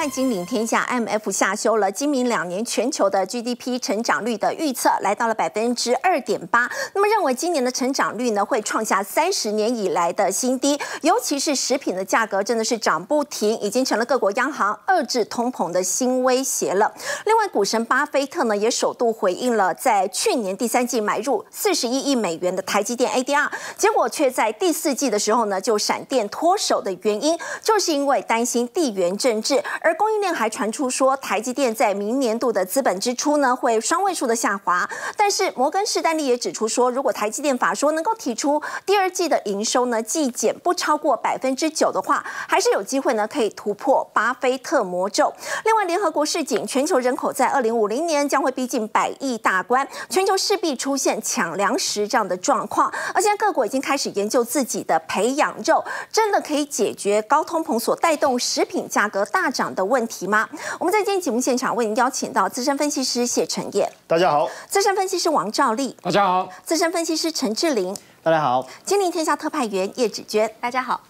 看金领天下 M F 下修了今明两年全球的 GDP 成长率的预测，来到了百分之二点八。那么认为今年的成长率呢会创下三十年以来的新低，尤其是食品的价格真的是涨不停，已经成了各国央行遏制通膨的新威胁了。另外，股神巴菲特呢也首度回应了在去年第三季买入四十一亿美元的台积电 ADR，结果却在第四季的时候呢就闪电脱手的原因，就是因为担心地缘政治。而而供应链还传出说，台积电在明年度的资本支出呢会双位数的下滑。但是摩根士丹利也指出说，如果台积电法说能够提出第二季的营收呢季减不超过百分之九的话，还是有机会呢可以突破巴菲特魔咒。另外，联合国示警，全球人口在二零五零年将会逼近百亿大关，全球势必出现抢粮食这样的状况。而现在各国已经开始研究自己的培养肉，真的可以解决高通膨所带动食品价格大涨的问题吗？我们在今天节目现场为您邀请到资深分析师谢晨业，大家好；资深分析师王兆丽，大家好；资深分析师陈志玲，大家好；金陵天下特派员叶芷娟，大家好。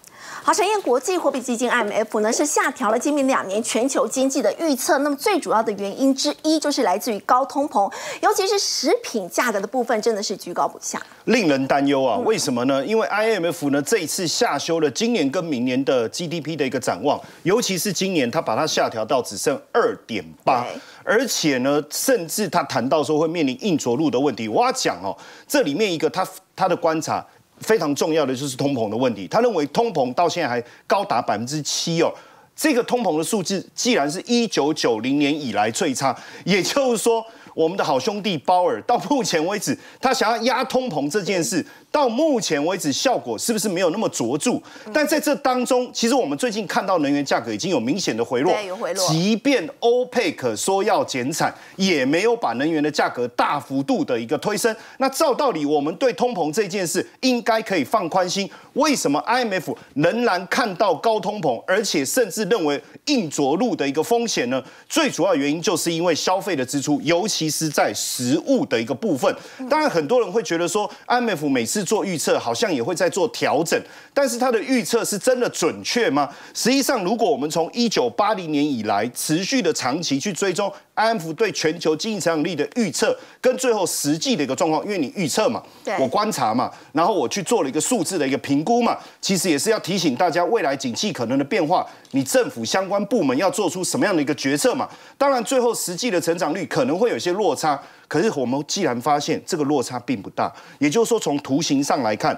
好，陈燕国际货币基金 IMF 呢是下调了今明两年全球经济的预测。那么最主要的原因之一就是来自于高通膨，尤其是食品价格的部分真的是居高不下，令人担忧啊！为什么呢？因为 IMF 呢这一次下修了今年跟明年的 GDP 的一个展望，尤其是今年它把它下调到只剩二点八，而且呢，甚至他谈到说会面临硬着陆的问题。我要讲哦，这里面一个他他的观察。非常重要的就是通膨的问题。他认为通膨到现在还高达百分之七哦，这个通膨的数字既然是一九九零年以来最差，也就是说，我们的好兄弟鲍尔到目前为止，他想要压通膨这件事。到目前为止，效果是不是没有那么卓著？但在这当中，其实我们最近看到能源价格已经有明显的回落。对，有回落。即便欧佩克说要减产，也没有把能源的价格大幅度的一个推升。那照道理，我们对通膨这件事应该可以放宽心。为什么 IMF 仍然看到高通膨，而且甚至认为硬着陆的一个风险呢？最主要原因就是因为消费的支出，尤其是在食物的一个部分。当然，很多人会觉得说，IMF 每次做预测好像也会在做调整，但是它的预测是真的准确吗？实际上，如果我们从一九八零年以来持续的长期去追踪 IMF 对全球经济成长率的预测，跟最后实际的一个状况，因为你预测嘛，我观察嘛，然后我去做了一个数字的一个评估嘛，其实也是要提醒大家未来景气可能的变化，你政府相关部门要做出什么样的一个决策嘛？当然，最后实际的成长率可能会有一些落差。可是我们既然发现这个落差并不大，也就是说从图形上来看，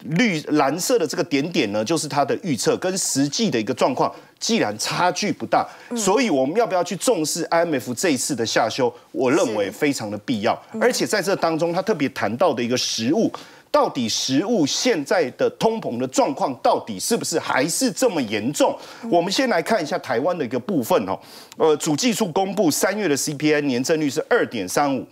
绿蓝色的这个点点呢，就是它的预测跟实际的一个状况，既然差距不大，所以我们要不要去重视 IMF 这一次的下修？我认为非常的必要。而且在这当中，他特别谈到的一个实物，到底实物现在的通膨的状况，到底是不是还是这么严重？我们先来看一下台湾的一个部分哦。呃，主计处公布三月的 CPI 年增率是二点三五。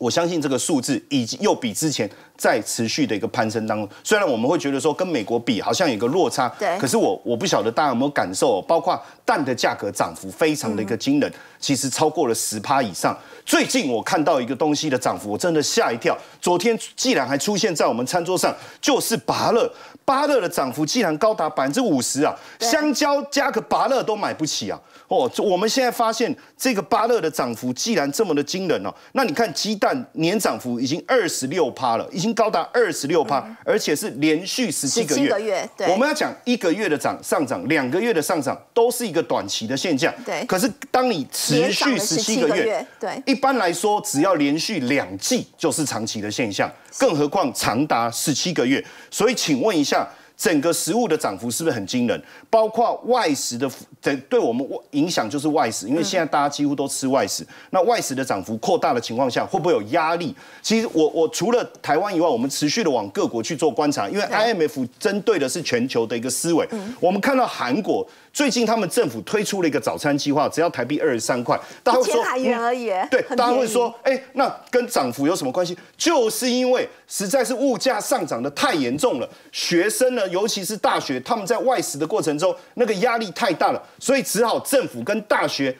我相信这个数字已经又比之前在持续的一个攀升当中。虽然我们会觉得说跟美国比好像有个落差，对，可是我我不晓得大家有没有感受，包括蛋的价格涨幅非常的一个惊人，其实超过了十趴以上。最近我看到一个东西的涨幅，我真的吓一跳。昨天既然还出现在我们餐桌上，就是芭乐，芭乐的涨幅竟然高达百分之五十啊！香蕉加个芭乐都买不起啊！哦，我们现在发现这个芭乐的涨幅既然这么的惊人哦，那你看鸡蛋年涨幅已经二十六趴了，已经高达二十六趴，而且是连续十七个月。个月，对。我们要讲一个月的涨上涨，两个月的上涨都是一个短期的现象。对。可是当你持续十七个月，对，一般来说只要连续两季就是长期的现象，更何况长达十七个月。所以请问一下。整个食物的涨幅是不是很惊人？包括外食的，对对我们影响就是外食，因为现在大家几乎都吃外食。那外食的涨幅扩大的情况下，会不会有压力？其实我我除了台湾以外，我们持续的往各国去做观察，因为 IMF 针对的是全球的一个思维。我们看到韩国。最近他们政府推出了一个早餐计划，只要台币二十三块，大家会说，元而已。对，大家会说，哎，那跟涨幅有什么关系？就是因为实在是物价上涨的太严重了，学生呢，尤其是大学，他们在外食的过程中，那个压力太大了，所以只好政府跟大学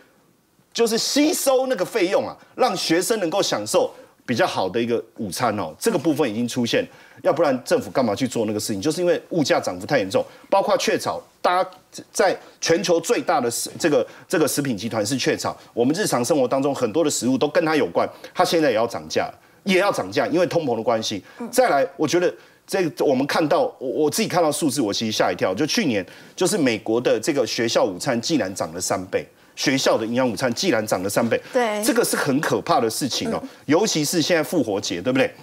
就是吸收那个费用啊，让学生能够享受。比较好的一个午餐哦，这个部分已经出现，要不然政府干嘛去做那个事情？就是因为物价涨幅太严重，包括雀巢，大家在全球最大的食这个这个食品集团是雀巢，我们日常生活当中很多的食物都跟它有关，它现在也要涨价，也要涨价，因为通膨的关系。再来，我觉得这个我们看到我我自己看到数字，我其实吓一跳，就去年就是美国的这个学校午餐竟然涨了三倍。学校的营养午餐既然涨了三倍，对，这个是很可怕的事情哦。尤其是现在复活节，对不对？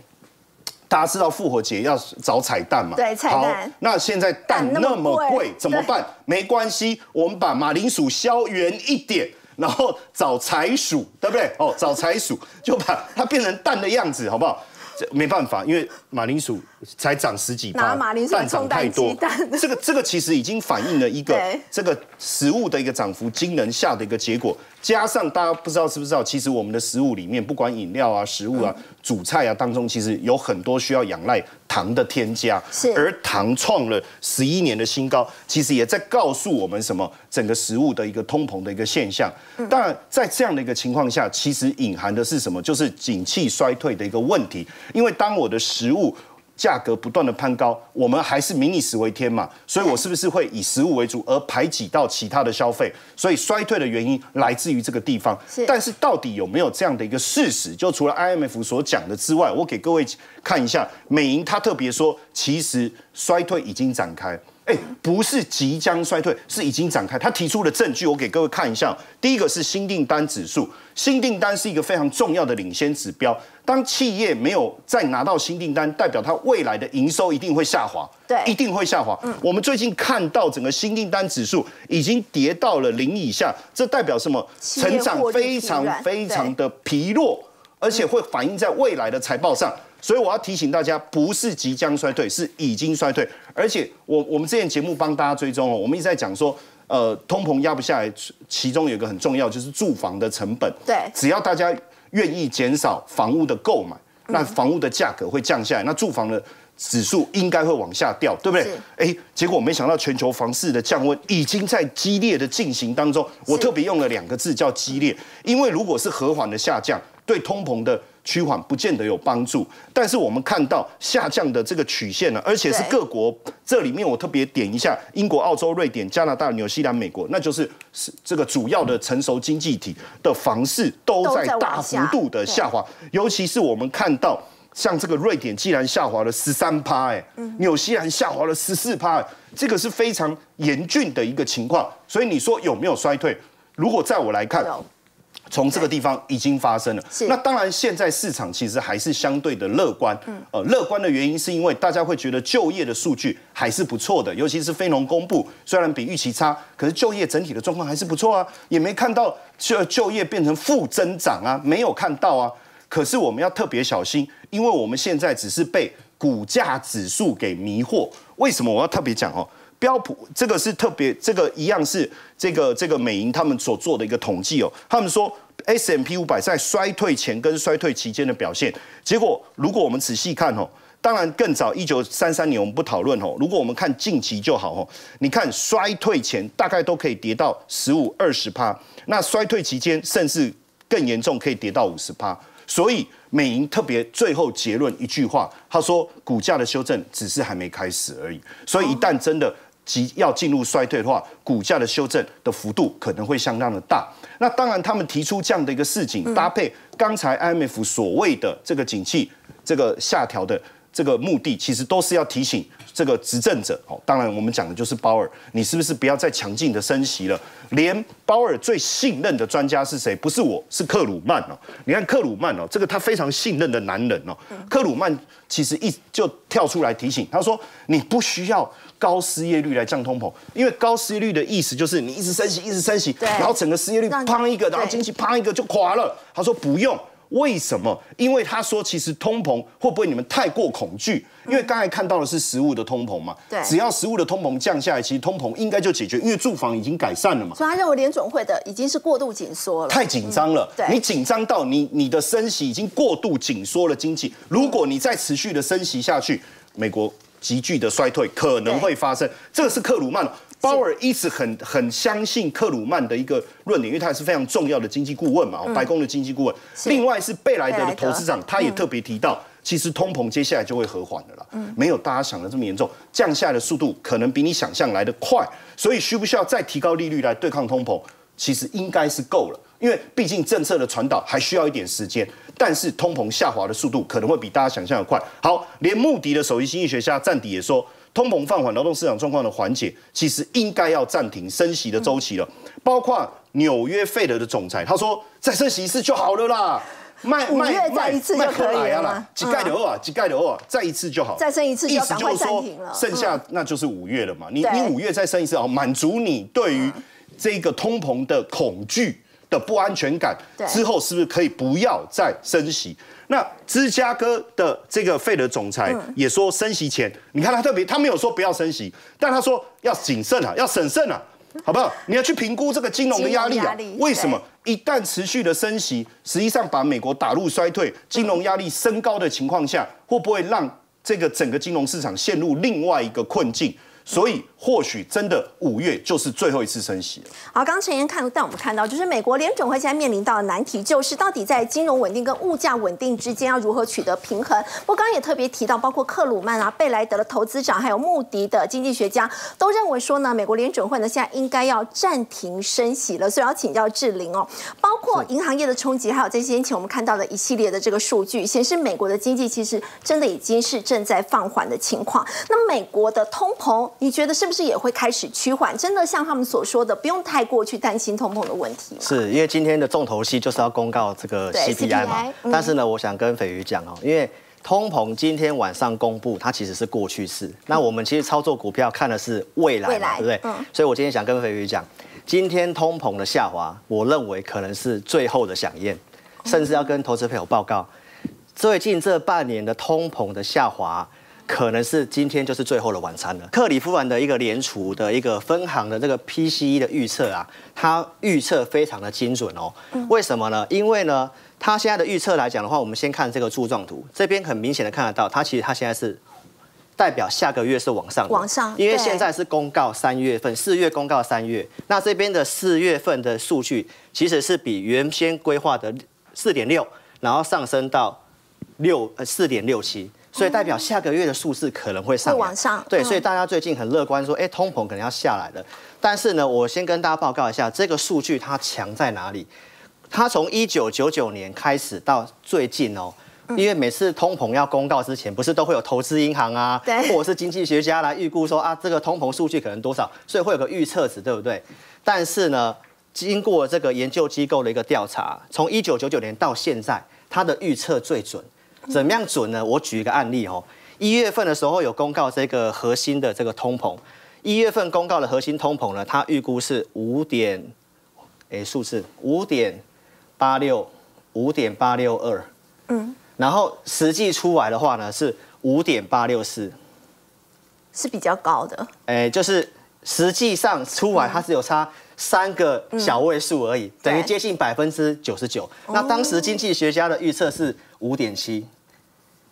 大家知道复活节要找彩蛋嘛？对，彩蛋。那现在蛋那么贵，怎么办？没关系，我们把马铃薯削圆一点，然后找财鼠，对不对？哦，找财鼠就把它变成蛋的样子，好不好？这没办法，因为马铃薯才涨十几拿马铃薯涨太多，这个这个其实已经反映了一个 这个食物的一个涨幅惊人下的一个结果。加上大家不知道知不知道，其实我们的食物里面，不管饮料啊、食物啊、主菜啊当中，其实有很多需要仰赖糖的添加。是。而糖创了十一年的新高，其实也在告诉我们什么？整个食物的一个通膨的一个现象。当然，在这样的一个情况下，其实隐含的是什么？就是景气衰退的一个问题。因为当我的食物价格不断的攀高，我们还是民以食为天嘛，所以我是不是会以食物为主，而排挤到其他的消费？所以衰退的原因来自于这个地方。但是到底有没有这样的一个事实？就除了 IMF 所讲的之外，我给各位看一下，美银他特别说，其实衰退已经展开。哎，不是即将衰退，是已经展开。他提出的证据，我给各位看一下。第一个是新订单指数，新订单是一个非常重要的领先指标。当企业没有再拿到新订单，代表它未来的营收一定会下滑，对，一定会下滑。我们最近看到整个新订单指数已经跌到了零以下，这代表什么？成长非常非常的疲弱，而且会反映在未来的财报上。所以我要提醒大家，不是即将衰退，是已经衰退。而且我我们之前节目帮大家追踪哦，我们一直在讲说，呃，通膨压不下来，其中有一个很重要就是住房的成本。对，只要大家愿意减少房屋的购买，那房屋的价格会降下来，那住房的指数应该会往下掉，对不对？哎，结果没想到全球房市的降温已经在激烈的进行当中。我特别用了两个字叫激烈，因为如果是和缓的下降，对通膨的。趋缓不见得有帮助，但是我们看到下降的这个曲线呢，而且是各国这里面我特别点一下，英国、澳洲、瑞典、加拿大、纽西兰、美国，那就是是这个主要的成熟经济体的房市都在大幅度的下滑，尤其是我们看到像这个瑞典既然下滑了十三趴，哎，纽西兰下滑了十四趴，这个是非常严峻的一个情况，所以你说有没有衰退？如果在我来看。从这个地方已经发生了，那当然现在市场其实还是相对的乐观。呃，乐观的原因是因为大家会觉得就业的数据还是不错的，尤其是非农公布，虽然比预期差，可是就业整体的状况还是不错啊，也没看到就就业变成负增长啊，没有看到啊。可是我们要特别小心，因为我们现在只是被股价指数给迷惑。为什么我要特别讲哦？标普这个是特别，这个一样是这个这个美银他们所做的一个统计哦。他们说 S M P 五百在衰退前跟衰退期间的表现，结果如果我们仔细看哦，当然更早一九三三年我们不讨论哦。如果我们看近期就好哦，你看衰退前大概都可以跌到十五二十趴，那衰退期间甚至更严重，可以跌到五十趴。所以美银特别最后结论一句话，他说股价的修正只是还没开始而已。所以一旦真的即要进入衰退的话，股价的修正的幅度可能会相当的大。那当然，他们提出这样的一个事情，搭配刚才 IMF 所谓的这个景气这个下调的这个目的，其实都是要提醒这个执政者。哦，当然我们讲的就是鲍尔，你是不是不要再强劲的升息了？连鲍尔最信任的专家是谁？不是我，是克鲁曼哦。你看克鲁曼哦，这个他非常信任的男人哦。克鲁曼其实一就跳出来提醒他说：“你不需要。”高失业率来降通膨，因为高失业率的意思就是你一直升息，一直升息，然后整个失业率砰一个，然后经济砰一个就垮了。他说不用，为什么？因为他说其实通膨会不会你们太过恐惧？因为刚才看到的是食物的通膨嘛，对，只要食物的通膨降下来，其实通膨应该就解决，因为住房已经改善了嘛。所以他认为联总会的已经是过度紧缩了，太紧张了。你紧张到你你的升息已经过度紧缩了经济，如果你再持续的升息下去，美国。急剧的衰退可能会发生，这个是克鲁曼，鲍尔一直很很相信克鲁曼的一个论点，因为他也是非常重要的经济顾问嘛，白宫的经济顾问。另外是贝莱德的投资长，他也特别提到，其实通膨接下来就会和缓的了，没有大家想的这么严重，降下来的速度可能比你想象来的快，所以需不需要再提高利率来对抗通膨？其实应该是够了，因为毕竟政策的传导还需要一点时间，但是通膨下滑的速度可能会比大家想象的快。好，连穆迪的首席经济学家赞迪也说。通膨放缓，劳动市场状况的缓解，其实应该要暂停升息的周期了。包括纽约费德的总裁，他说再升息一次就好了啦，卖卖再一次就可以了，几盖的啊，几盖的啊，再一次就好，再升一次意思就是说。剩下那就是五月了嘛，你你五月再升一次啊，满足你对于这个通膨的恐惧的不安全感之后，是不是可以不要再升息？那芝加哥的这个费德总裁也说，升息前，你看他特别，他没有说不要升息，但他说要谨慎啊，要审慎啊，好不好？你要去评估这个金融的压力啊。为什么一旦持续的升息，实际上把美国打入衰退、金融压力升高的情况下，会不会让这个整个金融市场陷入另外一个困境？所以或许真的五月就是最后一次升息了。好，刚陈岩看，但我们看到就是美国联准会现在面临到的难题，就是到底在金融稳定跟物价稳定之间要如何取得平衡。我刚刚也特别提到，包括克鲁曼啊、贝莱德的投资长，还有穆迪的经济学家，都认为说呢，美国联准会呢现在应该要暂停升息了。所以要请教志玲哦，包括银行业的冲击，还有这些先前我们看到的一系列的这个数据，显示美国的经济其实真的已经是正在放缓的情况。那美国的通膨。你觉得是不是也会开始趋缓？真的像他们所说的，不用太过去担心通膨的问题是因为今天的重头戏就是要公告这个 CPI 嘛。但是呢，我想跟斐鱼讲哦，因为通膨今天晚上公布，它其实是过去式。那我们其实操作股票看的是未来，对不对？嗯。所以我今天想跟肥鱼讲，今天通膨的下滑，我认为可能是最后的响应，甚至要跟投资朋友报告，最近这半年的通膨的下滑。可能是今天就是最后的晚餐了。克里夫兰的一个联储的一个分行的这个 PCE 的预测啊，它预测非常的精准哦。为什么呢？因为呢，它现在的预测来讲的话，我们先看这个柱状图，这边很明显的看得到，它其实它现在是代表下个月是往上，往上，因为现在是公告三月份，四月公告三月，那这边的四月份的数据其实是比原先规划的四点六，然后上升到六呃四点六七。所以代表下个月的数字可能会上，会往上。对，所以大家最近很乐观，说，哎，通膨可能要下来了。但是呢，我先跟大家报告一下，这个数据它强在哪里？它从一九九九年开始到最近哦，因为每次通膨要公告之前，不是都会有投资银行啊，或者是经济学家来预估说啊，这个通膨数据可能多少，所以会有个预测值，对不对？但是呢，经过这个研究机构的一个调查，从一九九九年到现在，它的预测最准。怎么样准呢？我举一个案例哦，一月份的时候有公告这个核心的这个通膨，一月份公告的核心通膨呢，它预估是五点，哎，数字五点八六，五点八六二，嗯，然后实际出来的话呢是五点八六四，是比较高的，哎，就是实际上出来它是有差。三个小位数而已，等于接近百分之九十九。那当时经济学家的预测是五点七，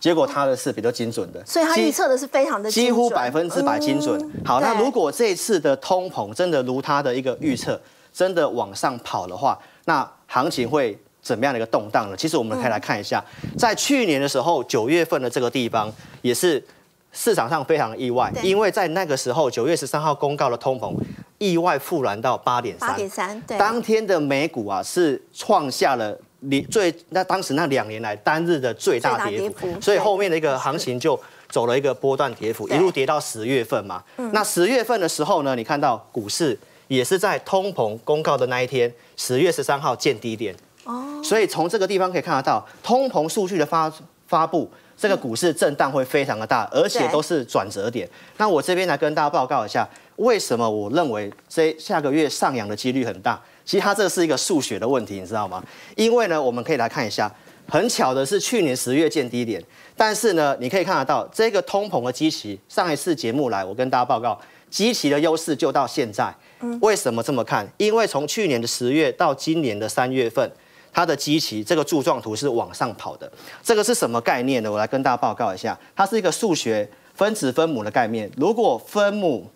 结果他的是比较精准的，所以他预测的是非常的几乎百分之百精准。好，那如果这次的通膨真的如他的一个预测，真的往上跑的话，那行情会怎么样的一个动荡呢？其实我们可以来看一下，在去年的时候，九月份的这个地方也是市场上非常的意外，因为在那个时候九月十三号公告的通膨。意外复燃到八点三，八点三，对。当天的美股啊是创下了你最那当时那两年来单日的最大跌幅，所以后面的一个行情就走了一个波段跌幅，一路跌到十月份嘛。那十月份的时候呢，你看到股市也是在通膨公告的那一天，十月十三号见低点。哦。所以从这个地方可以看得到，通膨数据的发发布。这个股市震荡会非常的大，而且都是转折点。那我这边来跟大家报告一下，为什么我认为这下个月上扬的几率很大？其实它这是一个数学的问题，你知道吗？因为呢，我们可以来看一下，很巧的是去年十月见低点，但是呢，你可以看得到这个通膨的基期，上一次节目来我跟大家报告，基期的优势就到现在。为什么这么看？因为从去年的十月到今年的三月份。它的基期这个柱状图是往上跑的，这个是什么概念呢？我来跟大家报告一下，它是一个数学分子分母的概念。如果分母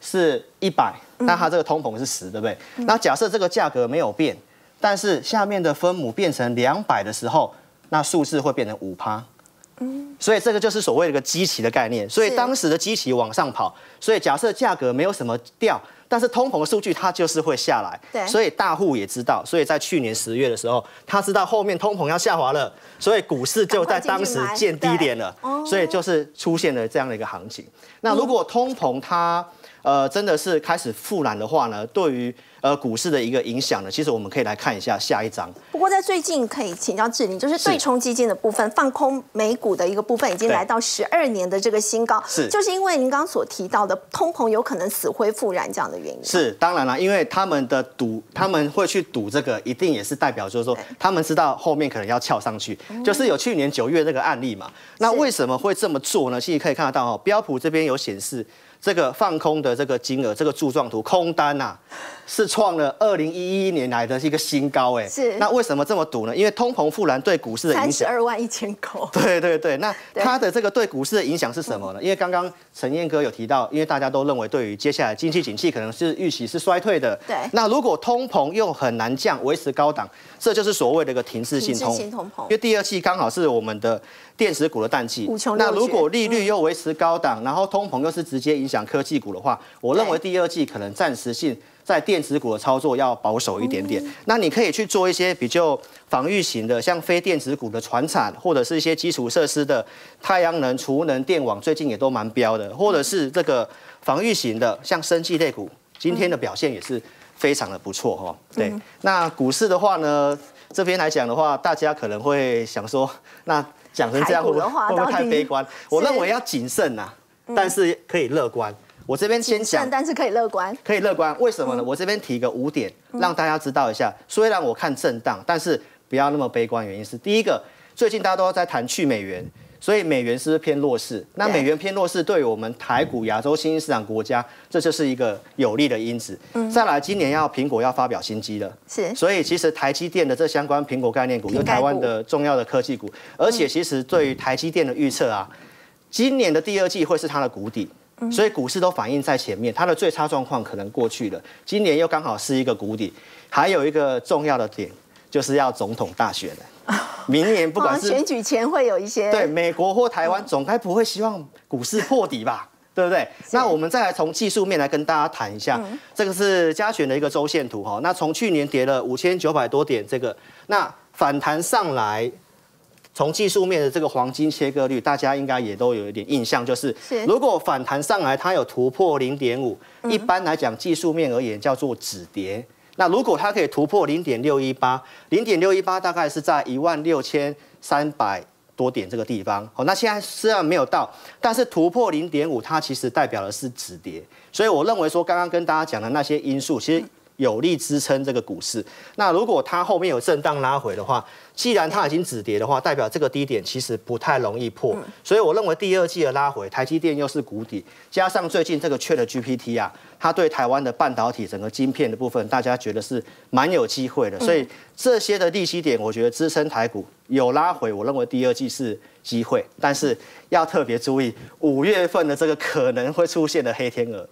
是一百，那它这个通膨是十，对不对？那假设这个价格没有变，但是下面的分母变成两百的时候，那数字会变成五趴。嗯，所以这个就是所谓的一个基期的概念。所以当时的基期往上跑，所以假设价格没有什么掉。但是通膨的数据它就是会下来，对，所以大户也知道，所以在去年十月的时候，他知道后面通膨要下滑了，所以股市就在当时见低点了，所以就是出现了这样的一个行情。那如果通膨它呃真的是开始复燃的话呢，对于呃，股市的一个影响呢，其实我们可以来看一下下一章。不过在最近可以请教志玲，就是对冲基金的部分放空美股的一个部分，已经来到十二年的这个新高，是就是因为您刚刚所提到的通膨有可能死灰复燃这样的原因。是，当然了，因为他们的赌，他们会去赌这个，一定也是代表就是说，他们知道后面可能要翘上去，就是有去年九月这个案例嘛。那为什么会这么做呢？其实可以看得到哦，标普这边有显示。这个放空的这个金额，这个柱状图空单呐，是创了二零一一年来的一个新高哎。是。那为什么这么赌呢？因为通膨复燃对股市的影响。三十二万一千口。对对对，那它的这个对股市的影响是什么呢？因为刚刚陈燕哥有提到，因为大家都认为对于接下来经济景气可能是预期是衰退的。对。那如果通膨又很难降，维持高档，这就是所谓的一个停滞性通。通膨。因为第二季刚好是我们的。电子股的淡季，那如果利率又维持高档，然后通膨又是直接影响科技股的话，我认为第二季可能暂时性在电子股的操作要保守一点点。那你可以去做一些比较防御型的，像非电子股的船产，或者是一些基础设施的太阳能、储能、电网，最近也都蛮标的，或者是这个防御型的，像生技类股，今天的表现也是非常的不错哈。对，那股市的话呢，这边来讲的话，大家可能会想说，那。讲成这样会不会太悲观？我认为要谨慎呐，但是可以乐观。我这边先讲，但是可以乐观，可以乐观。为什么呢？我这边提个五点，让大家知道一下。虽然我看震荡，但是不要那么悲观。原因是第一个，最近大家都在谈去美元。所以美元是偏弱势，那美元偏弱势对于我们台股、亚洲新兴市场国家，这就是一个有利的因子。嗯，再来，今年要苹果要发表新机了，是。所以其实台积电的这相关苹果概念股，有台湾的重要的科技股，而且其实对于台积电的预测啊，今年的第二季会是它的谷底，所以股市都反映在前面，它的最差状况可能过去了，今年又刚好是一个谷底。还有一个重要的点，就是要总统大选了。明年不管是选举前会有一些对美国或台湾总该不会希望股市破底吧，对不对？那我们再来从技术面来跟大家谈一下，这个是加权的一个周线图哈。那从去年跌了五千九百多点，这个那反弹上来，从技术面的这个黄金切割率，大家应该也都有一点印象，就是如果反弹上来它有突破零点五，一般来讲技术面而言叫做止跌。那如果它可以突破零点六一八，零点六一八大概是在一万六千三百多点这个地方。好，那现在虽然没有到，但是突破零点五，它其实代表的是止跌。所以我认为说，刚刚跟大家讲的那些因素，其实有力支撑这个股市。那如果它后面有震荡拉回的话，既然它已经止跌的话，代表这个低点其实不太容易破，所以我认为第二季的拉回，台积电又是谷底，加上最近这个缺的 GPT 啊，它对台湾的半导体整个晶片的部分，大家觉得是蛮有机会的，所以这些的利息点，我觉得支撑台股有拉回，我认为第二季是机会，但是要特别注意五月份的这个可能会出现的黑天鹅。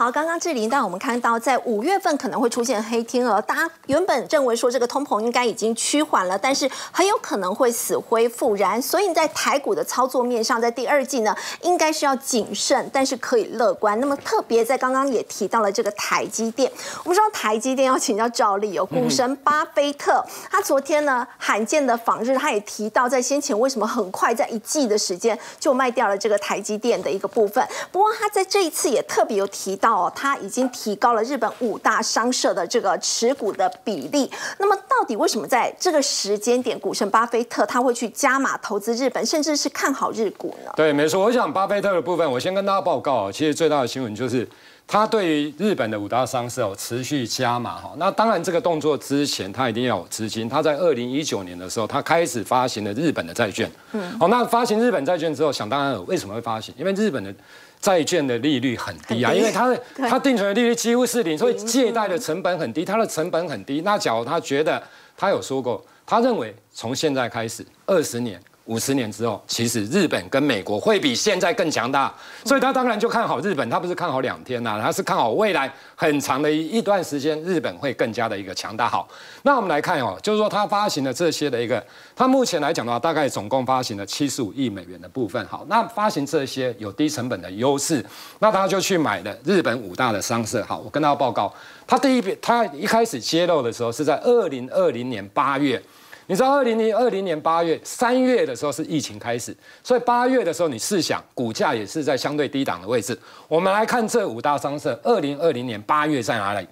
好，刚刚志玲带我们看到，在五月份可能会出现黑天鹅。大家原本认为说这个通膨应该已经趋缓了，但是很有可能会死灰复燃。所以你在台股的操作面上，在第二季呢，应该是要谨慎，但是可以乐观。那么特别在刚刚也提到了这个台积电，我们说台积电要请教赵丽有股神巴菲特，他昨天呢罕见的访日，他也提到在先前为什么很快在一季的时间就卖掉了这个台积电的一个部分。不过他在这一次也特别有提到。哦，他已经提高了日本五大商社的这个持股的比例。那么，到底为什么在这个时间点，股神巴菲特他会去加码投资日本，甚至是看好日股呢？对，没错。我想巴菲特的部分，我先跟大家报告啊。其实最大的新闻就是他对于日本的五大商社哦持续加码哈。那当然，这个动作之前他一定要有资金。他在二零一九年的时候，他开始发行了日本的债券。嗯。好，那发行日本债券之后，想当然为什么会发行？因为日本的。债券的利率很低啊，因为它的 它定存的利率几乎是零，所以借贷的成本很低，它的成本很低。那假如他觉得他有说过，他认为从现在开始二十年。五十年之后，其实日本跟美国会比现在更强大，所以他当然就看好日本，他不是看好两天呐，他是看好未来很长的一一段时间，日本会更加的一个强大。好，那我们来看哦，就是说他发行的这些的一个，他目前来讲的话，大概总共发行了七十五亿美元的部分。好，那发行这些有低成本的优势，那他就去买了日本五大的商社。好，我跟大家报告，他第一笔他一开始揭露的时候是在二零二零年八月。你知道二零零二零年八月三月的时候是疫情开始，所以八月的时候你试想股价也是在相对低档的位置。我们来看这五大商社，二零二零年八月在哪里？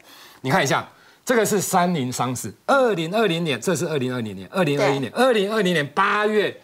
你看一下，这个是三菱商事。二零二零年，这是二零二零年，二零二一年，二零二零年八月，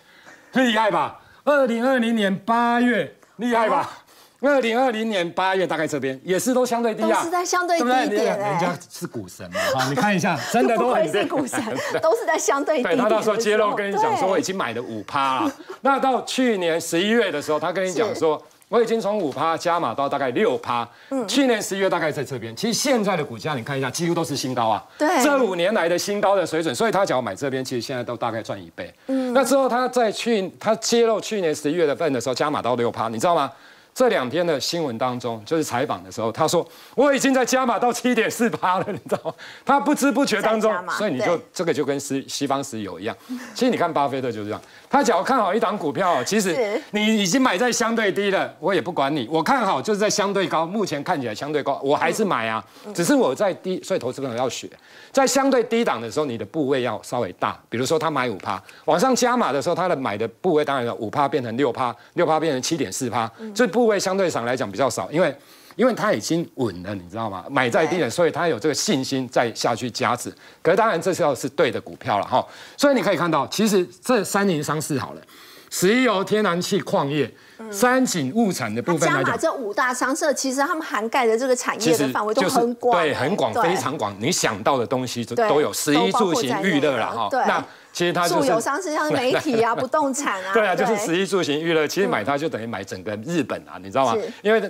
厉害吧？二零二零年八月，厉害吧？二零二零年八月，大概这边也是都相对低啊，都是在相对低点人家是股神嘛，好，你看一下，真的都很是股神，都是在相对低点。他到时候揭露跟你讲说，我已经买了五趴了。那到去年十一月的时候，他跟你讲说，我已经从五趴加码到大概六趴。嗯，去年十一月大概在这边。其实现在的股价你看一下，几乎都是新高啊。对，这五年来的新高的水准，所以他只要买这边，其实现在都大概赚一倍。嗯，那之后他在去他揭露去年十一月份的时候加码到六趴，你知道吗？这两天的新闻当中，就是采访的时候，他说我已经在加码到七点四八了，你知道吗？他不知不觉当中，所以你就这个就跟西西方石油一样。其实你看巴菲特就是这样，他只要看好一档股票，其实你已经买在相对低了，我也不管你。我看好就是在相对高，目前看起来相对高，我还是买啊。只是我在低，所以投资朋友要学，在相对低档的时候，你的部位要稍微大。比如说他买五趴，往上加码的时候，他的买的部位当然五趴变成六趴，六趴变成七点四趴，这部。部位相对上来讲比较少，因为因为它已经稳了，你知道吗？买在低点，所以它有这个信心再下去加值。可是当然这时候是对的股票了哈。所以你可以看到，其实这三年商事好了，石油、天然气、矿业、三井物产的部分来讲，这五大商社其实他们涵盖的这个产业的范围都很广，对，很广，非常广。你想到的东西都都有，十一住行娱乐了哈。那其实它就是有商是像媒体啊、不动产啊，对啊，就是十一住行娱乐。其实买它就等于买整个日本啊，你知道吗？因为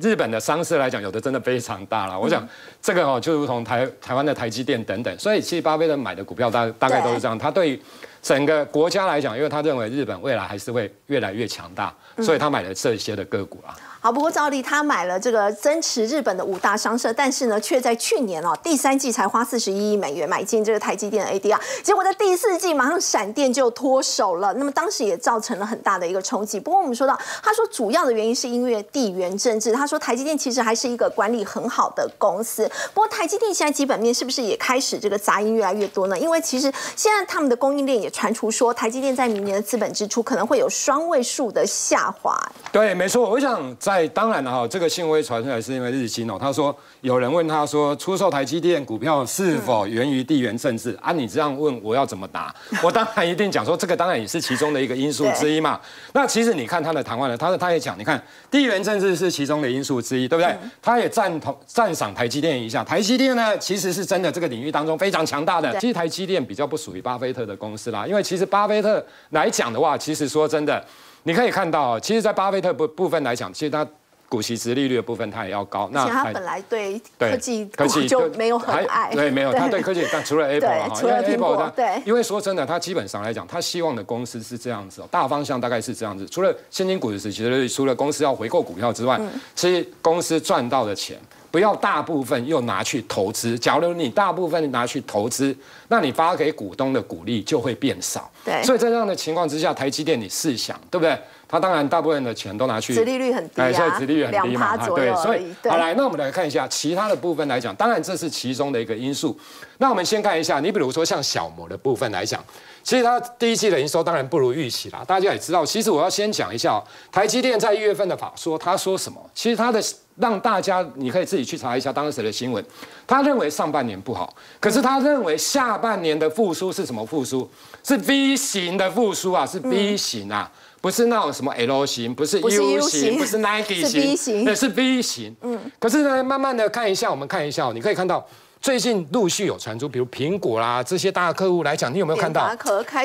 日本的商社来讲，有的真的非常大了。我想这个哦，就如同台台湾的台积电等等，所以其实巴菲特买的股票大大概都是这样。他对整个国家来讲，因为他认为日本未来还是会越来越强大，所以他买了这些的个股啊。好，不过照例他买了这个增持日本的五大商社，但是呢，却在去年哦第三季才花四十一亿美元买进这个台积电的 ADR，结果在第四季马上闪电就脱手了。那么当时也造成了很大的一个冲击。不过我们说到，他说主要的原因是因为地缘政治。他说台积电其实还是一个管理很好的公司。不过台积电现在基本面是不是也开始这个杂音越来越多呢？因为其实现在他们的供应链也传出说，台积电在明年的资本支出可能会有双位数的下滑。对，没错。我想在在当然了哈，这个新闻传出来是因为日经哦，他说有人问他说，出售台积电股票是否源于地缘政治啊？你这样问，我要怎么答？我当然一定讲说，这个当然也是其中的一个因素之一嘛。那其实你看他的谈话呢，他的他也讲，你看地缘政治是其中的因素之一，对不对？他也赞同赞赏台积电一下，台积电呢其实是真的这个领域当中非常强大的。其实台积电比较不属于巴菲特的公司啦，因为其实巴菲特来讲的话，其实说真的。你可以看到，其实，在巴菲特部部分来讲，其实他股息值利率的部分，他也要高。那他本来对科技科技就没有很爱，对，没有。他对科技，但除了 Apple 哈，除了 Apple，对。因为说真的，他基本上来讲，他希望的公司是这样子，大方向大概是这样子。除了现金股息其实除了公司要回购股票之外，其实公司赚到的钱。不要大部分又拿去投资。假如你大部分拿去投资，那你发给股东的股利就会变少。对，所以在这样的情况之下，台积电你试想，对不对？他当然大部分的钱都拿去，殖利率很低啊，所以殖利率很低嘛，对，所以好来，那我们来看一下其他的部分来讲，当然这是其中的一个因素。那我们先看一下，你比如说像小摩的部分来讲，其实它第一季的营收当然不如预期啦。大家也知道，其实我要先讲一下台积电在一月份的法说，他说什么？其实它的。让大家，你可以自己去查一下当时的新闻。他认为上半年不好，可是他认为下半年的复苏是什么复苏？是 V 型的复苏啊，是 V 型啊，不是那种什么 L 型，不是 U 型，不是 Nike 型，对是 V 型。嗯，可是呢，慢慢的看一下，我们看一下，你可以看到。最近陆续有传出，比如苹果啦这些大客户来讲，你有没有看到？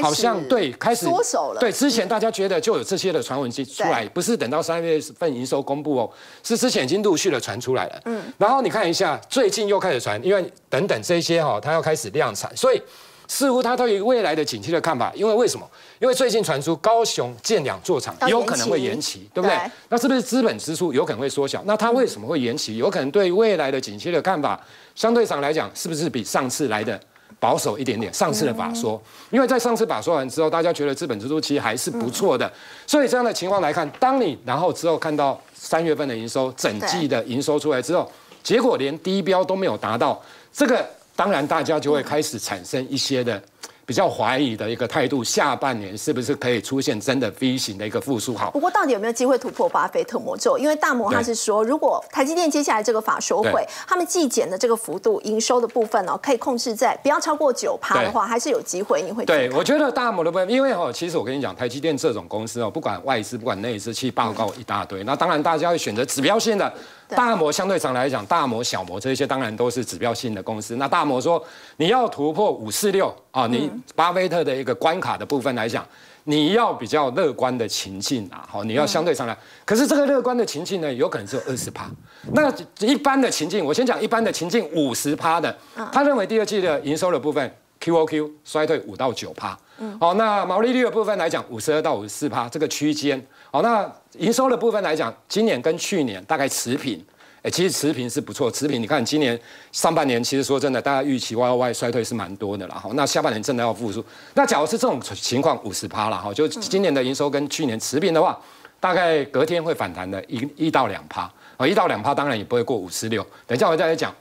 好像对，开始缩手了。对，之前大家觉得就有这些的传闻出出来，不是等到三月份营收公布哦，是之前已经陆续的传出来了。嗯，然后你看一下，最近又开始传，因为等等这些哈，它要开始量产，所以似乎他对于未来的景气的看法，因为为什么？因为最近传出高雄建两座厂有可能会延期，对不对？那是不是资本支出有可能会缩小？那他为什么会延期？有可能对未来的景气的看法，相对上来讲，是不是比上次来的保守一点点？上次的法说，因为在上次法说完之后，大家觉得资本支出其实还是不错的，所以这样的情况来看，当你然后之后看到三月份的营收，整季的营收出来之后，结果连低标都没有达到，这个当然大家就会开始产生一些的。比较怀疑的一个态度，下半年是不是可以出现真的 V 型的一个复苏？好，不过到底有没有机会突破巴菲特魔咒？因为大摩他是说，如果台积电接下来这个法说会，他们季减的这个幅度，营收的部分哦，可以控制在不要超过九趴的话，还是有机会。你会对？我觉得大摩的部分，因为哦，其实我跟你讲，台积电这种公司哦，不管外资，不管内资，其实报告一大堆。那当然，大家会选择指标性的。大摩相对上来讲，大摩、小摩这些当然都是指标性的公司。那大摩说你要突破五四六啊，你巴菲特的一个关卡的部分来讲，你要比较乐观的情境啊，好，你要相对上来。可是这个乐观的情境呢，有可能只有二十趴。那一般的情境，我先讲一般的情境，五十趴的，他认为第二季的营收的部分 QOQ 衰退五到九趴。好，那毛利率的部分来讲，五十二到五十四趴这个区间。好，那营收的部分来讲，今年跟去年大概持平，哎，其实持平是不错。持平，你看今年上半年，其实说真的，大家预期 Y O Y 衰退是蛮多的了。哈，那下半年真的要复苏。那假如是这种情况，五十趴了哈，就今年的营收跟去年持平的话，大概隔天会反弹的一一到两趴。啊，一到两趴当然也不会过五十六。等一下我再来讲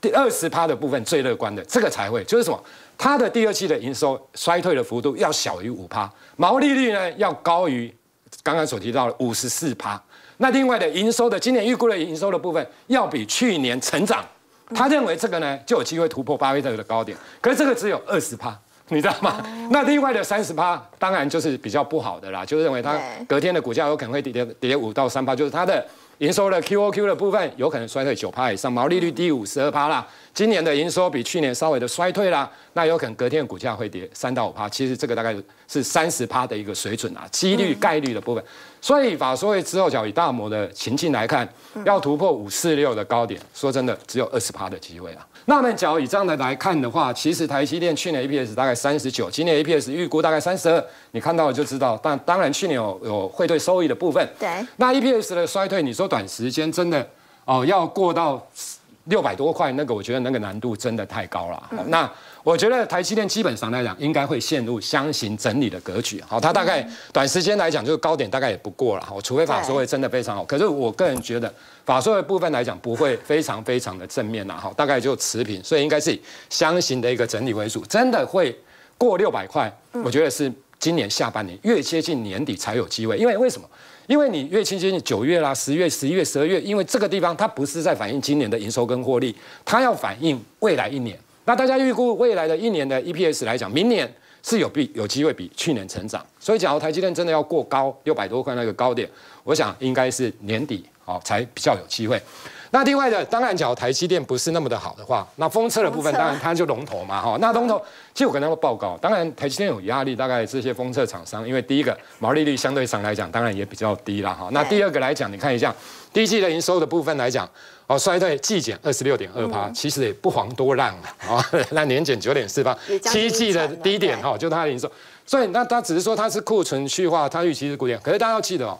第二十趴的部分最乐观的，这个才会就是什么？它的第二期的营收衰退的幅度要小于五趴，毛利率呢要高于。刚刚所提到的五十四趴，那另外的营收的今年预估的营收的部分要比去年成长，他认为这个呢就有机会突破巴菲特的高点，可是这个只有二十趴，你知道吗？那另外的三十趴当然就是比较不好的啦，就是认为它隔天的股价有可能会跌跌五到三趴，就是它的营收的 QOQ 的部分有可能衰退九趴以上，毛利率低五十二趴啦。今年的营收比去年稍微的衰退啦，那有可能隔天股价会跌三到五趴，其实这个大概是三十趴的一个水准啊，几率概率的部分。所以法说会之后，脚以大摩的情境来看，要突破五四六的高点，说真的只有二十趴的机会啊。那么，假如以这样的来看的话，其实台积电去年 EPS 大概三十九，今年 EPS 预估大概三十二，你看到了就知道。但当然去年有有汇兑收益的部分，对。那 EPS 的衰退，你说短时间真的哦要过到？六百多块，那个我觉得那个难度真的太高了。那我觉得台积电基本上来讲，应该会陷入箱型整理的格局。好，它大概短时间来讲，就是高点大概也不过了。好，除非法说会真的非常好。可是我个人觉得，法说的部分来讲，不会非常非常的正面呐。好，大概就持平，所以应该是以箱型的一个整理为主。真的会过六百块，我觉得是今年下半年越接近年底才有机会。因为为什么？因为你越接近九月啦、十月、十一月、十二月，因为这个地方它不是在反映今年的营收跟获利，它要反映未来一年。那大家预估未来的一年的 EPS 来讲，明年是有必有机会比去年成长。所以，假如台积电真的要过高六百多块那个高点，我想应该是年底哦才比较有机会。那另外的，当然，假如台积电不是那么的好的话，那封测的部分当然它就龙头嘛，哈。那龙头，其实我跟他们报告，当然台积电有压力，大概这些封测厂商，因为第一个毛利率相对上来讲，当然也比较低了，哈。那第二个来讲，你看一下第一季的营收的部分来讲，哦，衰退季减二十六点二趴，其实也不遑多让啊，那年减九点四八，七季的低点哈，就它的营收，所以那它只是说它是库存去化，它预期是固定，可是大家要记得哦。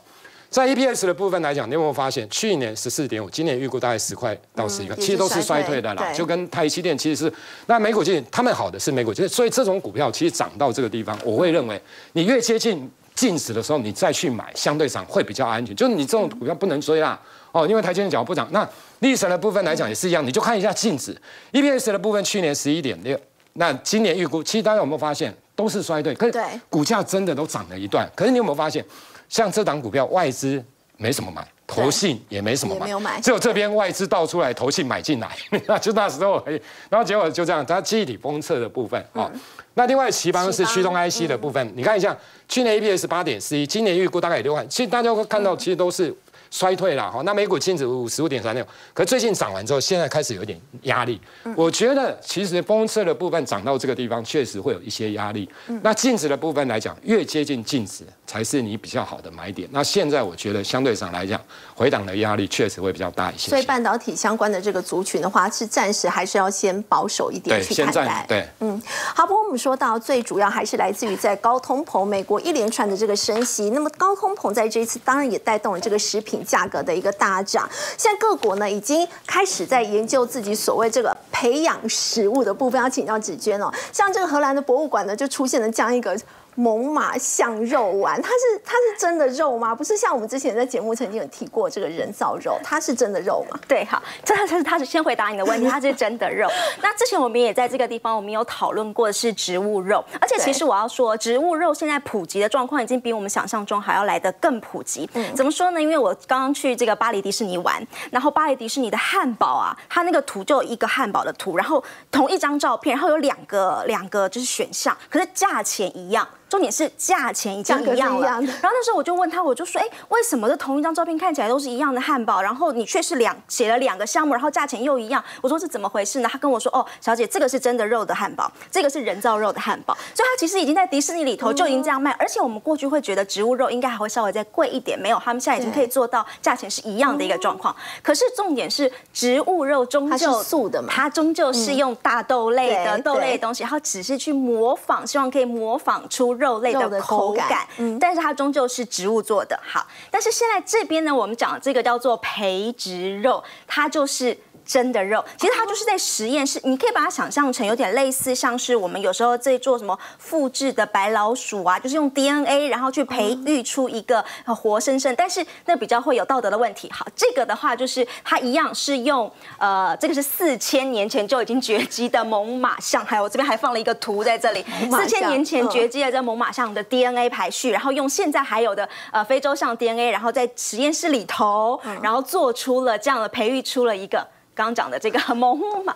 在 EPS 的部分来讲，你有没有发现去年十四点五，今年预估大概十块到十一块，其实都是衰退的啦。就跟台积电其实是那美股基他们好的是美股基所以这种股票其实涨到这个地方，我会认为你越接近净值的时候，你再去买，相对上会比较安全。就是你这种股票不能追啦，哦，因为台积电脚不涨。那历史的部分来讲也是一样，你就看一下净值。EPS 的部分，去年十一点六，那今年预估，其实大家有没有发现都是衰退，可是股价真的都涨了一段。可是你有没有发现？像这档股票，外资没什么买，投信也没什么买，只有这边外资倒出来，投信买进来，那就那时候，然后结果就这样，它记忆体封测的部分啊，那另外奇邦是驱动 IC 的部分，你看一下，去年 EPS 八点四一，今年预估大概六万，其实大家会看到，其实都是衰退了哈。那美股净值五十五点三六，可最近涨完之后，现在开始有点压力。我觉得其实封测的部分涨到这个地方，确实会有一些压力。那净值的部分来讲，越接近净值才是你比较好的买点。那现在我觉得相对上来讲，回档的压力确实会比较大一些。所以半导体相关的这个族群的话，是暂时还是要先保守一点去看待。对，嗯，好。不过我们说到最主要还是来自于在高通膨，美国一连串的这个升息。那么高通膨在这一次当然也带动了这个食品价格的一个大涨。现在各国呢已经开始在研究自己所谓这个培养食物的部分。要请教子娟哦，像这个荷兰的博物馆呢，就出现了这样一个。猛犸象肉丸，它是它是真的肉吗？不是像我们之前在节目曾经有提过这个人造肉，它是真的肉吗？对，好，这是它是先回答你的问题，它是真的肉。那之前我们也在这个地方，我们有讨论过是植物肉，而且其实我要说，植物肉现在普及的状况已经比我们想象中还要来得更普及。嗯怎么说呢？因为我刚刚去这个巴黎迪士尼玩，然后巴黎迪士尼的汉堡啊，它那个图就有一个汉堡的图，然后同一张照片，然后有两个两个就是选项，可是价钱一样。重点是价钱已经一样了，然后那时候我就问他，我就说，哎，为什么这同一张照片看起来都是一样的汉堡，然后你却是两写了两个项目，然后价钱又一样？我说是怎么回事呢？他跟我说，哦，小姐，这个是真的肉的汉堡，这个是人造肉的汉堡，所以他其实已经在迪士尼里头就已经这样卖，而且我们过去会觉得植物肉应该还会稍微再贵一点，没有，他们现在已经可以做到价钱是一样的一个状况。可是重点是植物肉终究素的嘛，它终究是用大豆类的豆类的东西，然后只是去模仿，希望可以模仿出。肉类的口感，嗯，但是它终究是植物做的。好，但是现在这边呢，我们讲这个叫做培植肉，它就是。真的肉，其实它就是在实验室，你可以把它想象成有点类似，像是我们有时候在做什么复制的白老鼠啊，就是用 DNA 然后去培育出一个活生生，但是那比较会有道德的问题。好，这个的话就是它一样是用呃，这个是四千年前就已经绝迹的猛犸象，还有我这边还放了一个图在这里，四千年前绝迹的这猛犸象的 DNA 排序，然后用现在还有的呃非洲象 DNA，然后在实验室里头，然后做出了这样的培育出了一个。刚刚讲的这个猛犸猛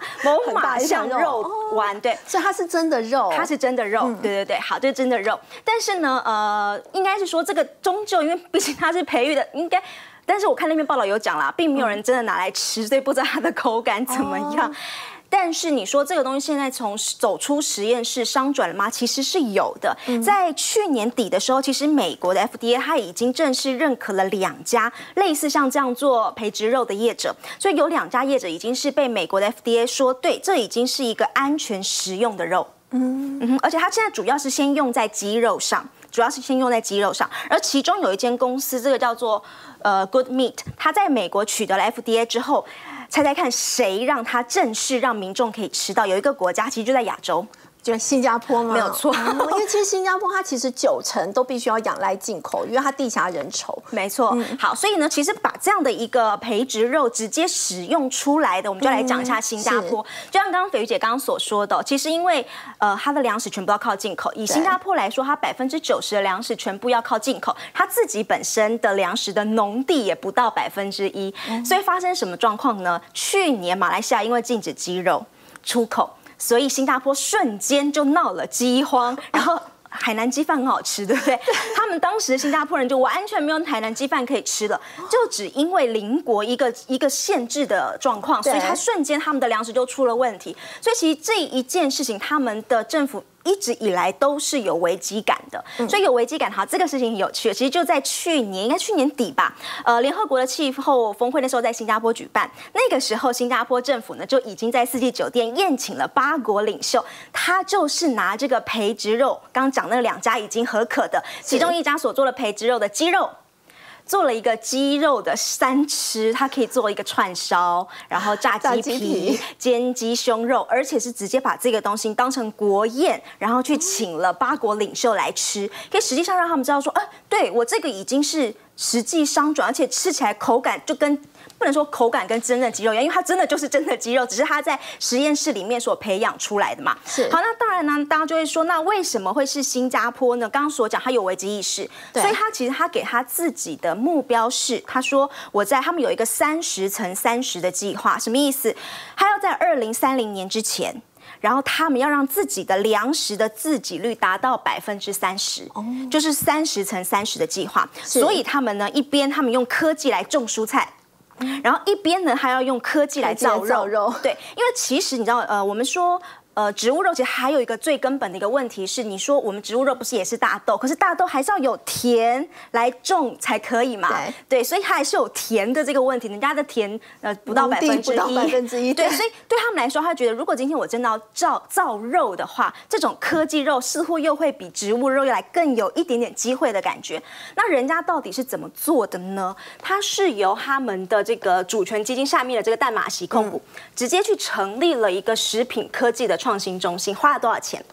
犸象肉。丸，对，所以它是真的肉，它是真的肉，对对对，好，这是真的肉。但是呢，呃，应该是说这个终究，因为毕竟它是培育的，应该，但是我看那篇报道有讲啦，并没有人真的拿来吃，所以不知道它的口感怎么样。但是你说这个东西现在从走出实验室商转了吗？其实是有的。在去年底的时候，其实美国的 FDA 它已经正式认可了两家类似像这样做培植肉的业者，所以有两家业者已经是被美国的 FDA 说，对，这已经是一个安全食用的肉。嗯嗯，而且它现在主要是先用在鸡肉上，主要是先用在鸡肉上，而其中有一间公司，这个叫做呃 Good Meat，它在美国取得了 FDA 之后。猜猜看，谁让他正式让民众可以吃到？有一个国家，其实就在亚洲。就新加坡吗？没有错，因为其实新加坡它其实九成都必须要仰赖进口，因为它地狭人稠。没错。好，所以呢，其实把这样的一个培植肉直接使用出来的，我们就来讲一下新加坡。就像刚刚斐玉姐刚刚所说的，其实因为呃它的粮食全部要靠进口，以新加坡来说，它百分之九十的粮食全部要靠进口，它自己本身的粮食的农地也不到百分之一，所以发生什么状况呢？去年马来西亚因为禁止鸡肉出口。所以新加坡瞬间就闹了饥荒，然后海南鸡饭很好吃，对不对？他们当时的新加坡人就完全没有海南鸡饭可以吃了，就只因为邻国一个一个限制的状况，所以他瞬间他们的粮食就出了问题。所以其实这一件事情，他们的政府。一直以来都是有危机感的，所以有危机感哈，这个事情很有趣。其实就在去年，应该去年底吧，呃，联合国的气候峰会那时候在新加坡举办，那个时候新加坡政府呢就已经在四季酒店宴请了八国领袖，他就是拿这个培植肉，刚刚讲那两家已经合可的，其中一家所做的培植肉的鸡肉。做了一个鸡肉的三吃，它可以做一个串烧，然后炸鸡皮、煎鸡胸肉，而且是直接把这个东西当成国宴，然后去请了八国领袖来吃，可以实际上让他们知道说，哎，对我这个已经是实际商转，而且吃起来口感就跟。不能说口感跟真正鸡肉一样，因为它真的就是真的鸡肉，只是它在实验室里面所培养出来的嘛。是。好，那当然呢，大家就会说，那为什么会是新加坡呢？刚刚所讲，它有危机意识，所以他其实他给他自己的目标是，他说我在他们有一个三十乘三十的计划，什么意思？他要在二零三零年之前。然后他们要让自己的粮食的自给率达到百分之三十，就是三十乘三十的计划。所以他们呢，一边他们用科技来种蔬菜。然后一边呢，还要用科技来造肉，对，因为其实你知道，呃，我们说。呃，植物肉其实还有一个最根本的一个问题是，你说我们植物肉不是也是大豆，可是大豆还是要有田来种才可以嘛？对，所以它还是有田的这个问题。人家的田呃不到百分之一，百分之一。对，所以对他们来说，他觉得如果今天我真的要造造肉的话，这种科技肉似乎又会比植物肉又来更有一点点机会的感觉。那人家到底是怎么做的呢？它是由他们的这个主权基金下面的这个淡马锡控股直接去成立了一个食品科技的。创新中心花了多少钱？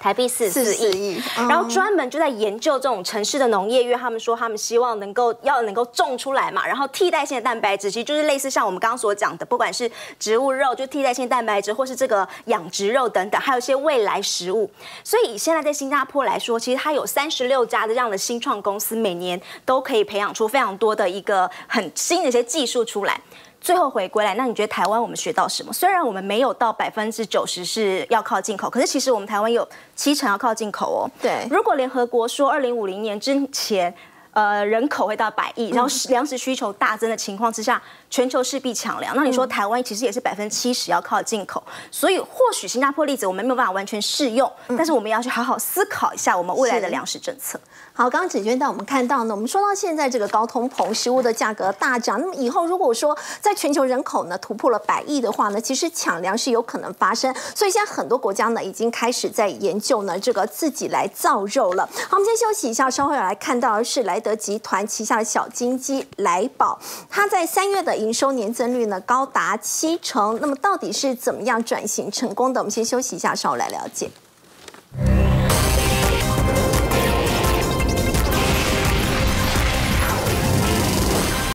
台币四四亿，然后专门就在研究这种城市的农业，因为他们说他们希望能够要能够种出来嘛，然后替代性的蛋白质其实就是类似像我们刚刚所讲的，不管是植物肉就替代性蛋白质，或是这个养殖肉等等，还有一些未来食物。所以以现在在新加坡来说，其实它有三十六家的这样的新创公司，每年都可以培养出非常多的一个很新的一些技术出来。最后回归来，那你觉得台湾我们学到什么？虽然我们没有到百分之九十是要靠进口，可是其实我们台湾有七成要靠进口哦。对，如果联合国说二零五零年之前，呃，人口会到百亿，然后粮食需求大增的情况之下。全球势必抢粮，那你说台湾其实也是百分之七十要靠进口，所以或许新加坡例子我们没有办法完全适用，但是我们要去好好思考一下我们未来的粮食政策。好，刚刚子娟带我们看到呢，我们说到现在这个高通膨，食物的价格大涨，那么以后如果说在全球人口呢突破了百亿的话呢，其实抢粮是有可能发生，所以现在很多国家呢已经开始在研究呢这个自己来造肉了。好，我们先休息一下，稍后要来看到的是莱德集团旗下的小金鸡莱宝，它在三月的。营收年增率呢高达七成，那么到底是怎么样转型成功的？我们先休息一下，稍后来了解。